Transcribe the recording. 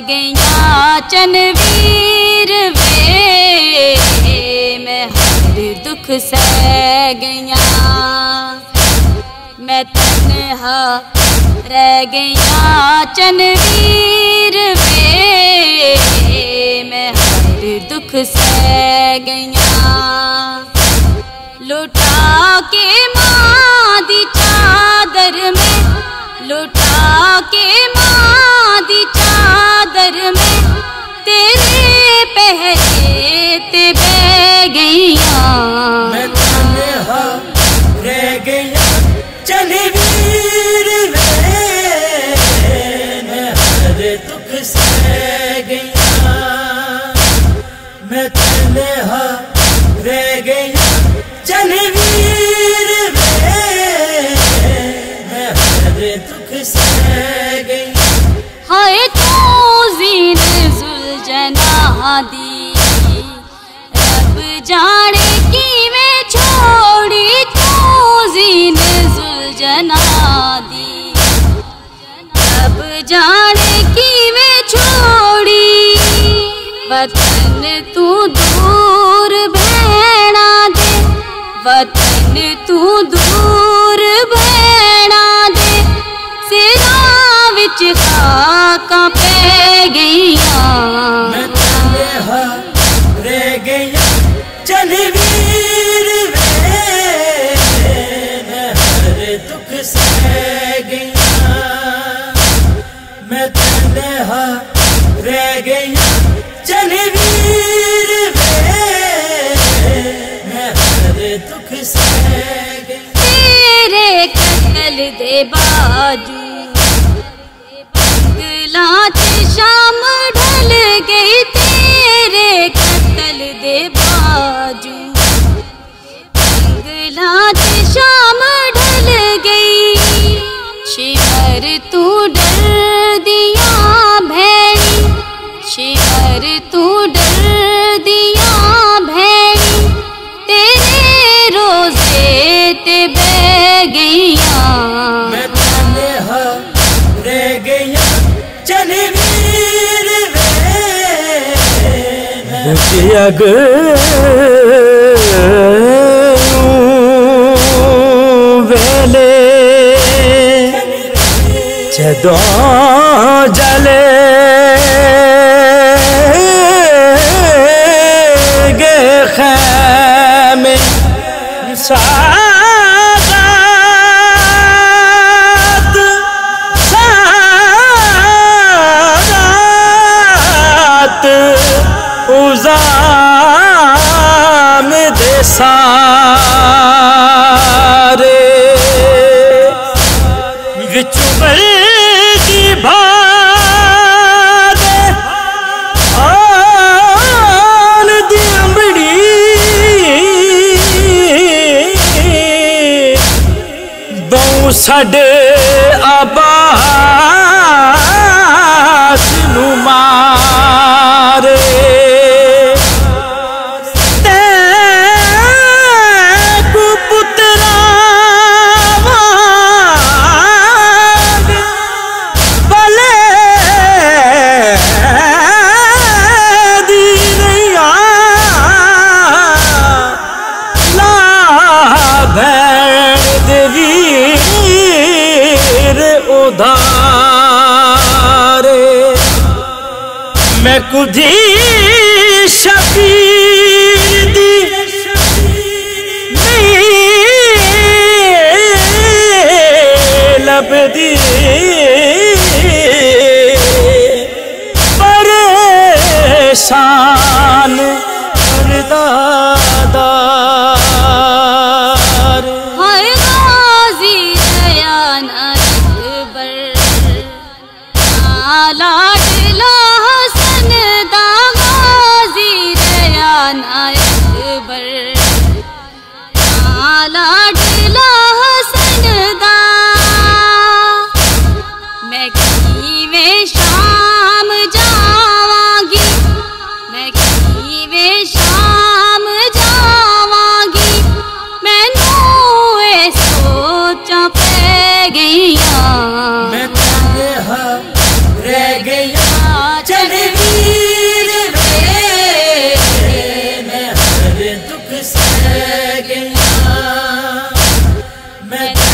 गया चनवीर वे, मैं हर दुख सह गया। मैं तन्हा रह गया चनवीर वे, मैं हर दुख सह गया। लुटा के माँ दी चादर में लुटा के माँ तेरे पहले ते बह गईया। मैं रह गया वीर दुख सह गया रह गया दी। रब जाने की मैं छोड़ी तू जीन सुलझना दी। रब जाने की मैं छोड़ी वतन तू दूर बहना दे। वतन तू दूर बहना दे। सिरा विच खाका पै गईया। चनवीर वे मैं हर दुख सह गया मैं तन्हा रह गया चनवीर वे मैं हर दुख सह गया तेरे कतल दे बाजू शाम ढल गई। तेरे कतल दे बाजू। गलाच जग वेले जदों जले। गे खैमे। सा गुलाम देसा रे विचुबल की भाद आन दी अंबड़ी बहु साडे आबास नुमा मैं कुधी शबीर दी लब दी पर शाम அக்பர் நாலாடுலா मैं तन्हा